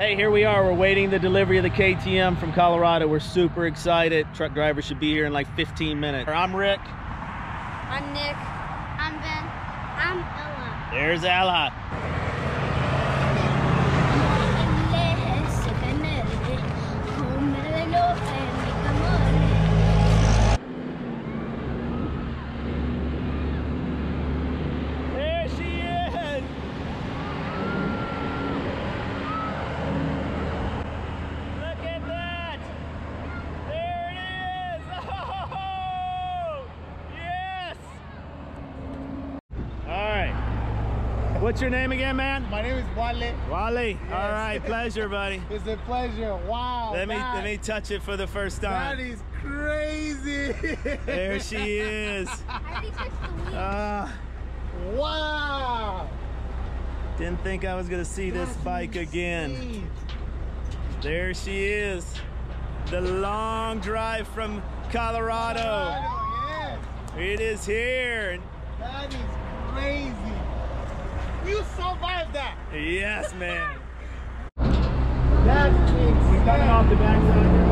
Hey, here we are. We're waiting the delivery of the KTM from Colorado. We're super excited. Truck driver should be here in like 15 minutes. I'm Rick. I'm Nick. I'm Ben. I'm Ella. There's Ella. There she is. Look at that. There it is. Oh, yes. All right. What's your name again, man? My name is Wale. Wally. All right, pleasure, buddy. It's a pleasure. Wow. Let me let me touch it for the first time. is crazy. There she is. I already touched the wheel. Ah, Wow. didn't think I was gonna see this That's bike again. There she is. The long drive from Colorado. Colorado, It is here. yes. That is crazy. You survived that. Yes, man. That's insane. We're coming off the backside